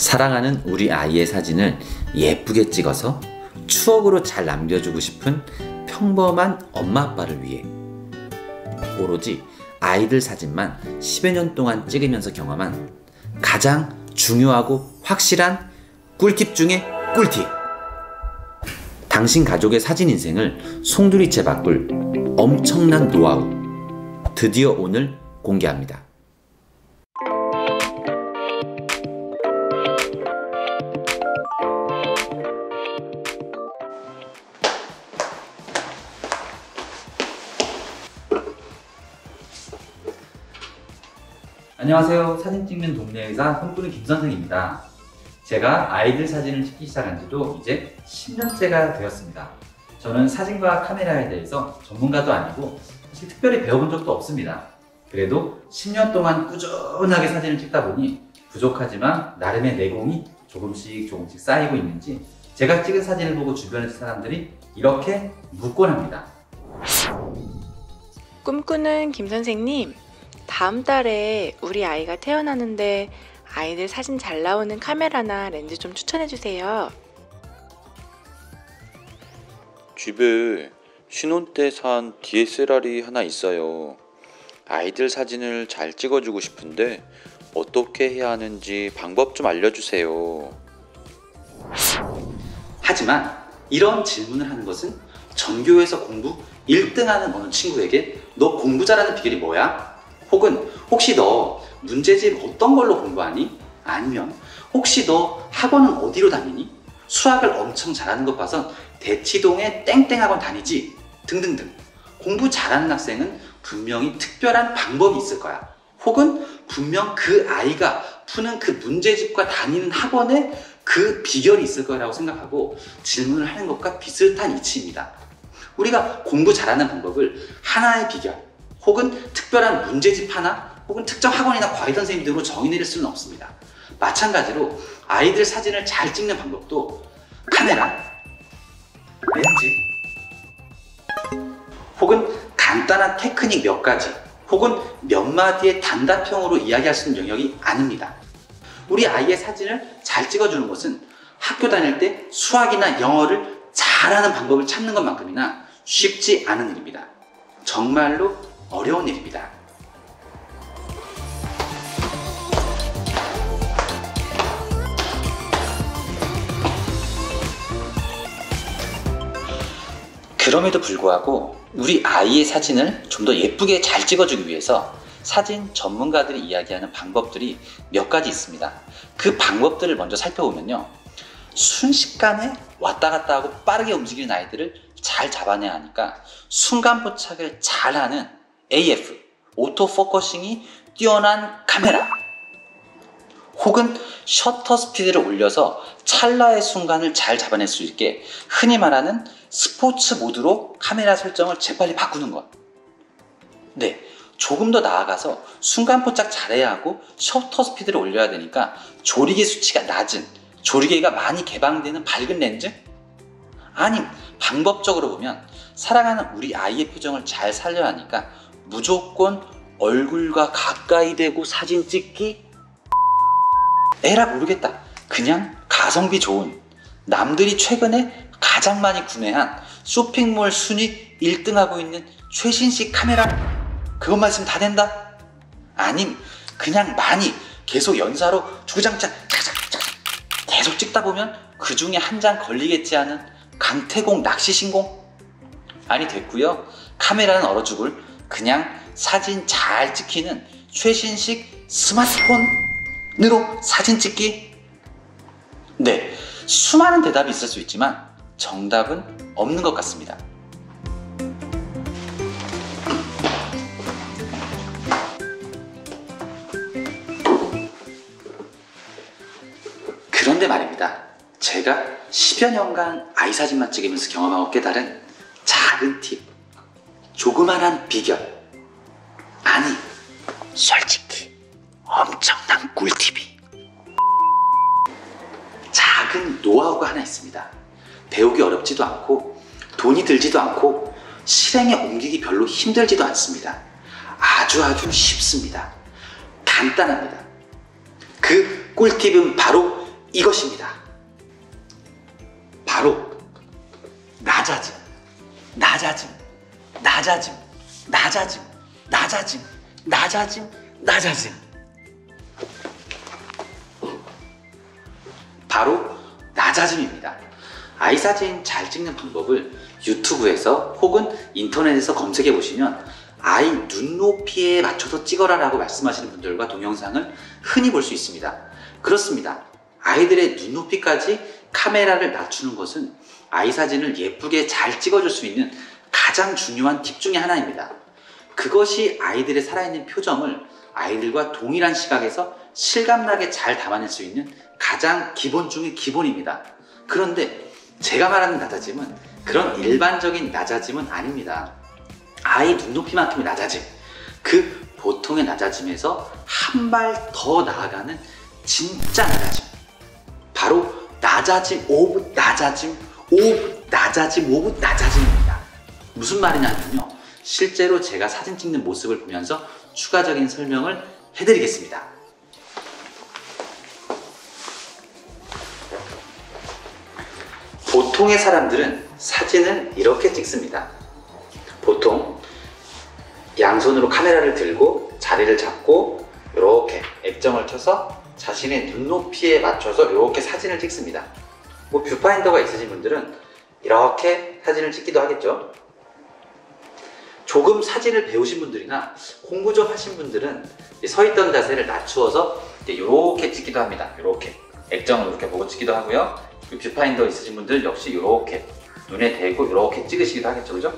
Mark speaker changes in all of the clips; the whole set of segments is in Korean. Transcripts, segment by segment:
Speaker 1: 사랑하는 우리 아이의 사진을 예쁘게 찍어서 추억으로 잘 남겨주고 싶은 평범한 엄마 아빠를 위해 오로지 아이들 사진만 10여 년 동안 찍으면서 경험한 가장 중요하고 확실한 꿀팁 중에 꿀팁! 당신 가족의 사진 인생을 송두리째 바꿀 엄청난 노하우 드디어 오늘 공개합니다. 안녕하세요. 사진 찍는 동네 의사 꿈꾸는 김선생입니다. 제가 아이들 사진을 찍기 시작한 지도 이제 10년째가 되었습니다. 저는 사진과 카메라에 대해서 전문가도 아니고 사실 특별히 배워본 적도 없습니다. 그래도 10년 동안 꾸준하게 사진을 찍다 보니 부족하지만 나름의 내공이 조금씩 조금씩 쌓이고 있는지 제가 찍은 사진을 보고 주변의 사람들이 이렇게 묻곤 합니다.
Speaker 2: 꿈꾸는 김 선생님, 다음 달에 우리 아이가 태어나는데 아이들 사진 잘 나오는 카메라나 렌즈 좀 추천해 주세요.
Speaker 3: 집에 신혼 때 산 DSLR이 하나 있어요. 아이들 사진을 잘 찍어주고 싶은데 어떻게 해야 하는지 방법 좀 알려주세요.
Speaker 1: 하지만 이런 질문을 하는 것은 전교에서 공부 1등하는 어느 친구에게 너 공부 잘하는 비결이 뭐야? 혹은 혹시 너 문제집 어떤 걸로 공부하니? 아니면 혹시 너 학원은 어디로 다니니? 수학을 엄청 잘하는 것 봐선 대치동에 땡땡 학원 다니지? 등등등. 공부 잘하는 학생은 분명히 특별한 방법이 있을 거야. 혹은 분명 그 아이가 푸는 그 문제집과 다니는 학원에 그 비결이 있을 거라고 생각하고 질문을 하는 것과 비슷한 이치입니다. 우리가 공부 잘하는 방법을 하나의 비결 혹은 특별한 문제집 하나 혹은 특정 학원이나 과외 선생님 등으로 정의 내릴 수는 없습니다. 마찬가지로 아이들 사진을 잘 찍는 방법도 카메라, 렌즈, 혹은 간단한 테크닉 몇 가지 혹은 몇 마디의 단답형으로 이야기할 수 있는 영역이 아닙니다. 우리 아이의 사진을 잘 찍어주는 것은 학교 다닐 때 수학이나 영어를 잘하는 방법을 찾는 것만큼이나 쉽지 않은 일입니다. 정말로 어려운 일입니다. 그럼에도 불구하고 우리 아이의 사진을 좀 더 예쁘게 잘 찍어주기 위해서 사진 전문가들이 이야기하는 방법들이 몇 가지 있습니다. 그 방법들을 먼저 살펴보면요. 순식간에 왔다 갔다 하고 빠르게 움직이는 아이들을 잘 잡아내야 하니까 순간 포착을 잘하는 AF, auto focusing이 뛰어난 카메라 혹은 셔터 스피드를 올려서 찰나의 순간을 잘 잡아낼 수 있게 흔히 말하는 스포츠 모드로 카메라 설정을 재빨리 바꾸는 것. 네. 조금 더 나아가서 순간 포착 잘해야 하고 셔터 스피드를 올려야 되니까 조리개 수치가 낮은 조리개가 많이 개방되는 밝은 렌즈? 아님 방법적으로 보면 사랑하는 우리 아이의 표정을 잘 살려야 하니까 무조건 얼굴과 가까이 대고 사진 찍기? 에라 모르겠다. 그냥 가성비 좋은 남들이 최근에 가장 많이 구매한 쇼핑몰 순위 1등하고 있는 최신식 카메라 그것만 있으면 다 된다? 아님 그냥 많이 계속 연사로 주구장창 계속 찍다 보면 그 중에 한 장 걸리겠지 하는 강태공 낚시 신공? 아니 됐고요 카메라는 얼어 죽을 그냥 사진 잘 찍히는 최신식 스마트폰으로 사진 찍기? 네 수많은 대답이 있을 수 있지만 정답은 없는 것 같습니다 그런데 말입니다. 제가 10여 년간 아이 사진만 찍으면서 경험하고 깨달은 작은 팁, 조그만한 비결. 아니, 솔직히 엄청난 꿀팁이 작은 노하우가 하나 있습니다. 배우기 어렵지도 않고 돈이 들지도 않고 실행에 옮기기 별로 힘들지도 않습니다. 아주 아주 쉽습니다. 간단합니다. 그 꿀팁은 바로 이것입니다. 바로 낮아짐, 낮아짐, 낮아짐, 낮아짐, 낮아짐, 낮아짐, 낮아짐. 바로 낮아짐입니다. 아이 사진 잘 찍는 방법을 유튜브에서 혹은 인터넷에서 검색해 보시면 아이 눈높이에 맞춰서 찍어라 라고 말씀하시는 분들과 동영상을 흔히 볼 수 있습니다. 그렇습니다. 아이들의 눈높이까지 카메라를 낮추는 것은 아이 사진을 예쁘게 잘 찍어줄 수 있는 가장 중요한 팁 중에 하나입니다. 그것이 아이들의 살아있는 표정을 아이들과 동일한 시각에서 실감나게 잘 담아낼 수 있는 가장 기본 중의 기본입니다. 그런데 제가 말하는 낮아짐은 그런 일반적인 낮아짐은 아닙니다. 아이 눈높이 만큼의 낮아짐. 그 보통의 낮아짐에서 한 발 더 나아가는 진짜 낮아짐. 바로 낮아짐 of 낮아짐 of 낮아짐 of 낮아짐입니다. 무슨 말이냐면요. 실제로 제가 사진 찍는 모습을 보면서 추가적인 설명을 해드리겠습니다. 보통의 사람들은 사진을 이렇게 찍습니다. 보통 양손으로 카메라를 들고 자리를 잡고 이렇게 액정을 켜서 자신의 눈높이에 맞춰서 이렇게 사진을 찍습니다. 뭐 뷰파인더가 있으신 분들은 이렇게 사진을 찍기도 하겠죠. 조금 사진을 배우신 분들이나 공부 좀 하신 분들은 서 있던 자세를 낮추어서 이렇게 찍기도 합니다. 이렇게 액정을 이렇게 보고 찍기도 하고요. 그 뷰파인더 있으신 분들 역시 이렇게 눈에 대고 이렇게 찍으시기도 하겠죠, 그죠?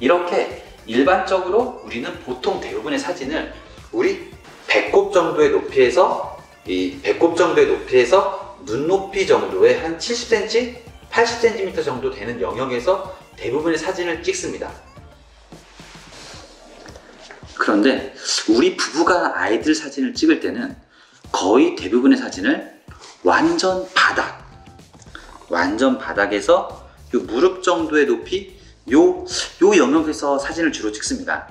Speaker 1: 이렇게 일반적으로 우리는 보통 대부분의 사진을 우리 배꼽 정도의 높이에서 이 배꼽 정도의 높이에서 눈 높이 정도의 한 70cm, 80cm 정도 되는 영역에서 대부분의 사진을 찍습니다. 그런데 우리 부부가 아이들 사진을 찍을 때는 거의 대부분의 사진을 완전 바닥, 완전 바닥에서 요 무릎 정도의 높이, 요, 요 영역에서 사진을 주로 찍습니다.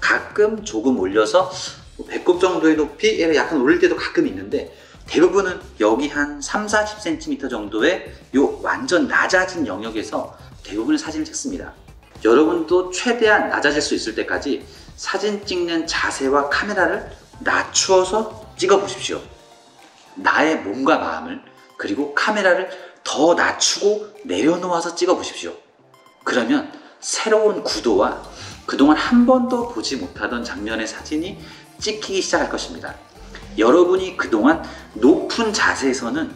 Speaker 1: 가끔 조금 올려서 뭐 배꼽 정도의 높이에 약간 올릴 때도 가끔 있는데 대부분은 여기 한 3, 40cm 정도의 요 완전 낮아진 영역에서 대부분의 사진을 찍습니다. 여러분도 최대한 낮아질 수 있을 때까지 사진 찍는 자세와 카메라를 낮추어서 찍어 보십시오. 나의 몸과 마음을 그리고 카메라를 더 낮추고 내려놓아서 찍어 보십시오. 그러면 새로운 구도와 그동안 한 번도 보지 못하던 장면의 사진이 찍히기 시작할 것입니다. 여러분이 그동안 높은 자세에서는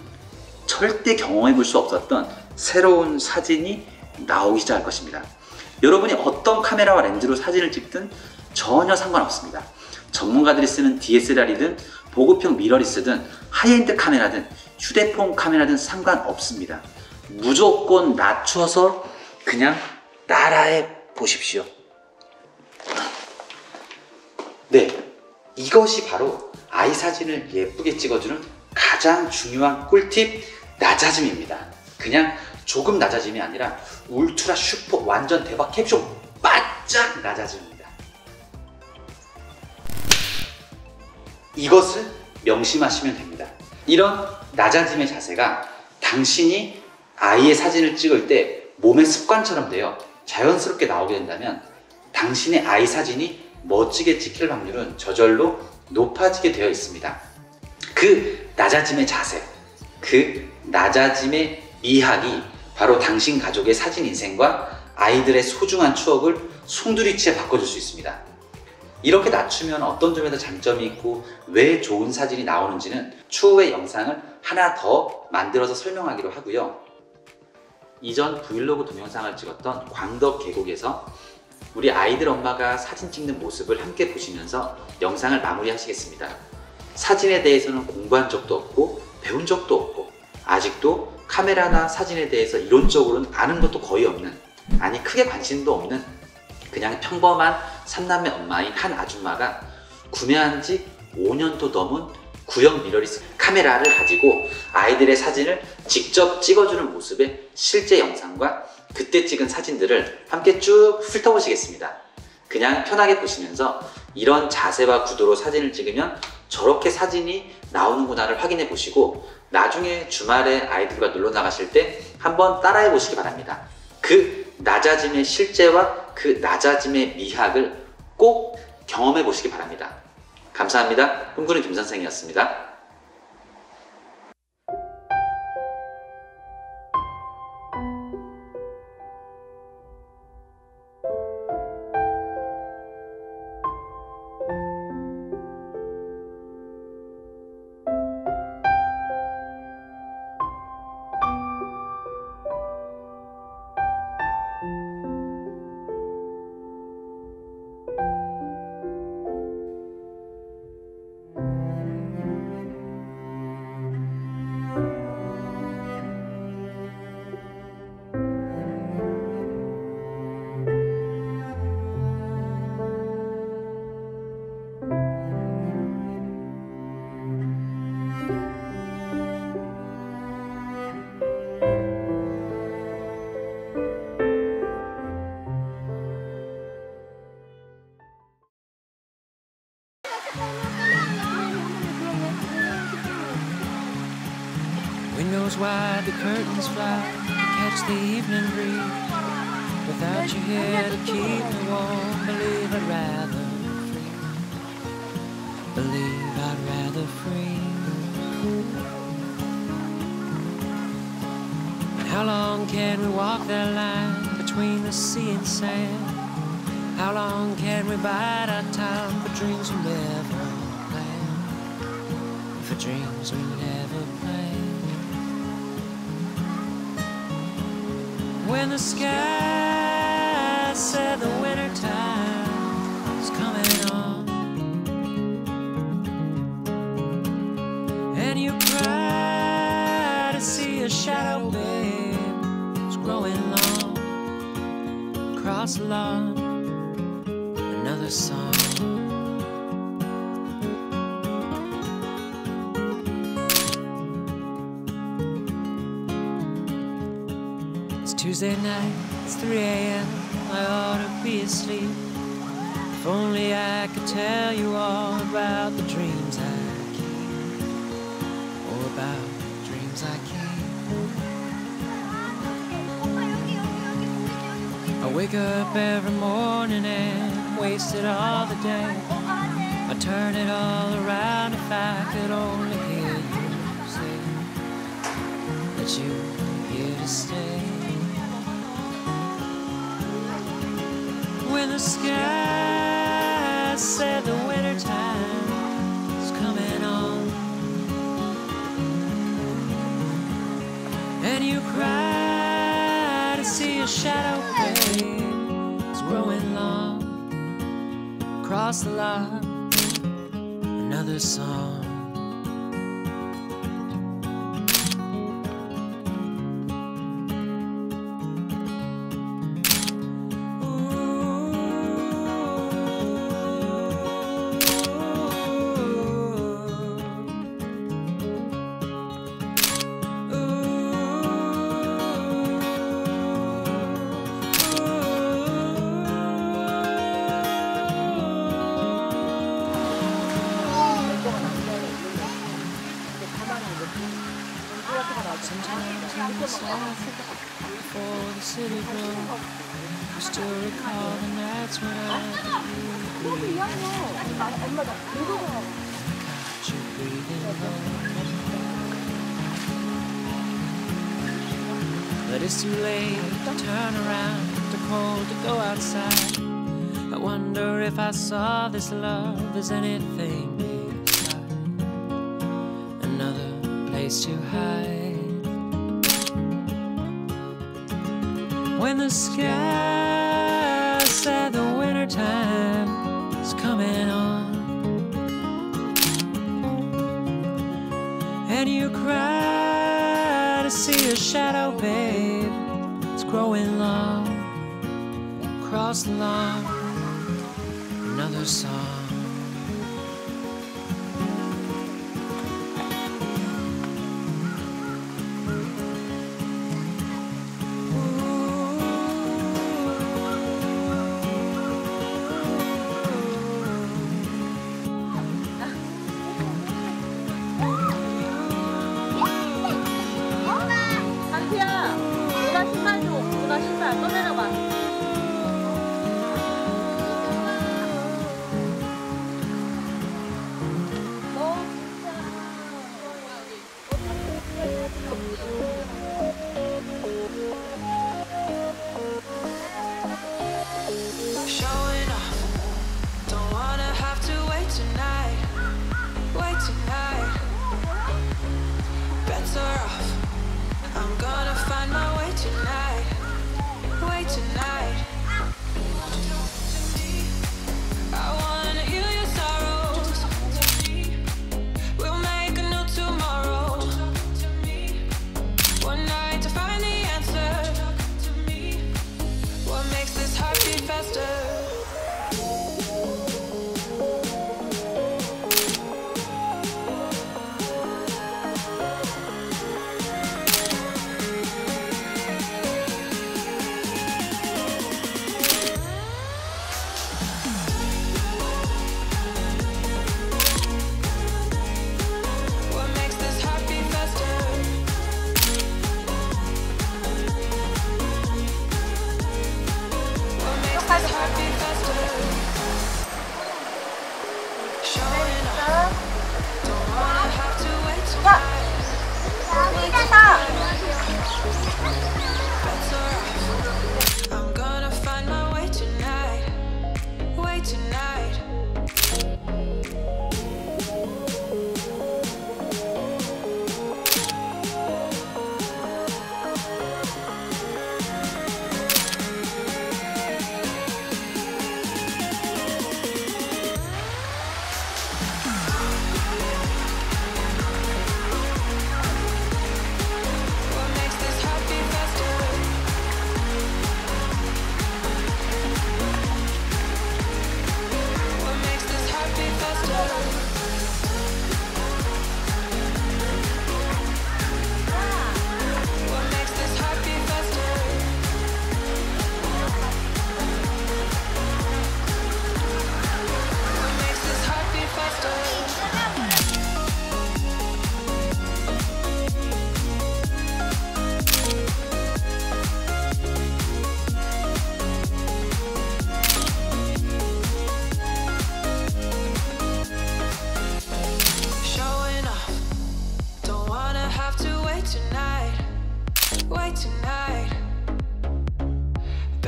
Speaker 1: 절대 경험해 볼 수 없었던 새로운 사진이 나오기 시작할 것입니다. 여러분이 어떤 카메라와 렌즈로 사진을 찍든 전혀 상관없습니다. 전문가들이 쓰는 DSLR이든 보급형 mirrorless든 high-end 카메라든 휴대폰 카메라든 상관없습니다. 무조건 낮춰서 그냥 따라해 보십시오. 네, 이것이 바로 아이 사진을 예쁘게 찍어주는 가장 중요한 꿀팁 낮아짐입니다. 그냥 조금 낮아짐이 아니라 울트라 슈퍼 완전 대박 캡숑 바짝 낮아짐 이것을 명심하시면 됩니다. 이런 낮아짐의 자세가 당신이 아이의 사진을 찍을 때 몸의 습관처럼 되어 자연스럽게 나오게 된다면 당신의 아이 사진이 멋지게 찍힐 확률은 저절로 높아지게 되어 있습니다. 그 낮아짐의 자세, 그 낮아짐의 미학이 바로 당신 가족의 사진 인생과 아이들의 소중한 추억을 송두리째 바꿔줄 수 있습니다. 이렇게 낮추면 어떤 점에서 장점이 있고 왜 좋은 사진이 나오는지는 추후에 영상을 하나 더 만들어서 설명하기로 하고요. 이전 브이로그 동영상을 찍었던 광덕 계곡에서 우리 아이들 엄마가 사진 찍는 모습을 함께 보시면서 영상을 마무리하시겠습니다. 사진에 대해서는 공부한 적도 없고 배운 적도 없고 아직도 카메라나 사진에 대해서 이론적으로는 아는 것도 거의 없는 아니 크게 관심도 없는 그냥 평범한 삼남매 엄마인 한 아줌마가 구매한 지 5년도 넘은 구형 미러리스 카메라를 가지고 아이들의 사진을 직접 찍어주는 모습의 실제 영상과 그때 찍은 사진들을 함께 쭉 훑어보시겠습니다. 그냥 편하게 보시면서 이런 자세와 구도로 사진을 찍으면 저렇게 사진이 나오는구나를 확인해 보시고 나중에 주말에 아이들과 놀러 나가실 때 한번 따라해 보시기 바랍니다. 그 낮아짐의 실제와 그 낮아짐의 미학을 꼭 경험해 보시기 바랍니다. 감사합니다. 꿈꾸는 김 선생이었습니다.
Speaker 4: Windows wide, the curtains fly catch the evening breeze. Without you here to keep me warm, believe I'd rather freeze. Believe I'd rather. And how long can we walk that line between the sea and sand? How long can we bide our time for dreams we never planned? For dreams we never planned. When the sky said the winter time was coming on, and you cried to see a shadow, babe, was growing long across the lawn. Another song. Tuesday night, it's 3 a.m. I ought to be asleep. If only I could tell you all about the dreams I keep, or about the dreams I keep. I wake up every morning and waste it all the day. I turn it all around if I could only hear you say that you are here to stay. When the sky said the winter time is coming on, and you cry to see a shadow babe is growing long across the lot. Another song. But it's too late to turn around, too cold to go outside. I wonder if I saw this love as anything beside another place to hide. When the sky said the winter time is coming on, and you cry to see a shadow, babe, it's growing long across the lawn. Another song.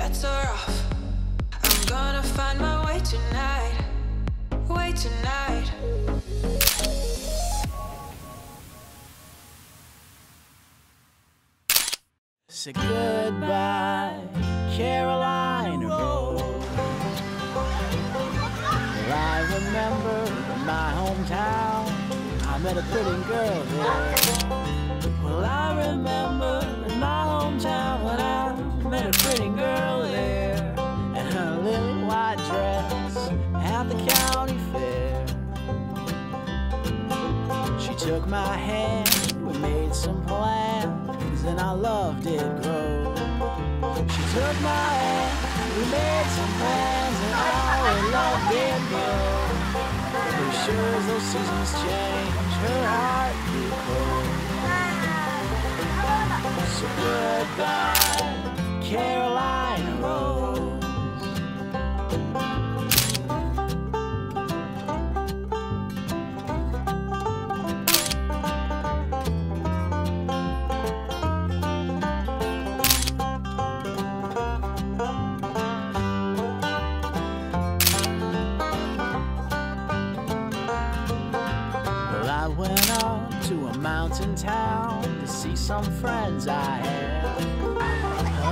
Speaker 5: off. I'm gonna find my way tonight. Way tonight. Say goodbye, Caroline. Road. I remember my hometown. I met a pretty girl there. Well, I remember. Took my hand, we made some plans, and our love did grow. She took my hand, we made some plans, and our love did grow. As sure as those seasons change, her heart grew cold. So goodbye, Carolina mountain town to see some friends I had. Well,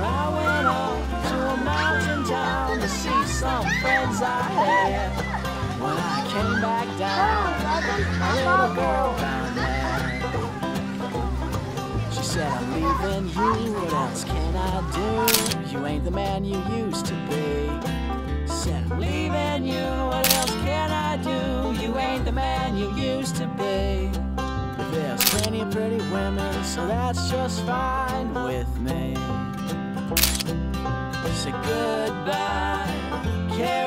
Speaker 5: I went up to a mountain town to see some friends I had. When I came back down, my little girl found that. She said, I'm leaving you, what else can I do? You ain't the man you used to be. Said, I'm leaving you, what else can I do? You ain't the man you used to be so that's just fine with me. Say goodbye, Carrie.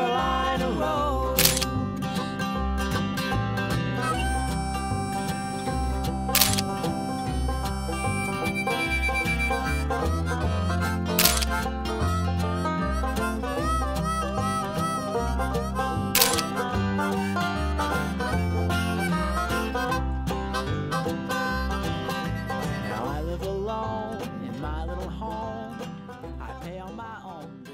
Speaker 5: On my own.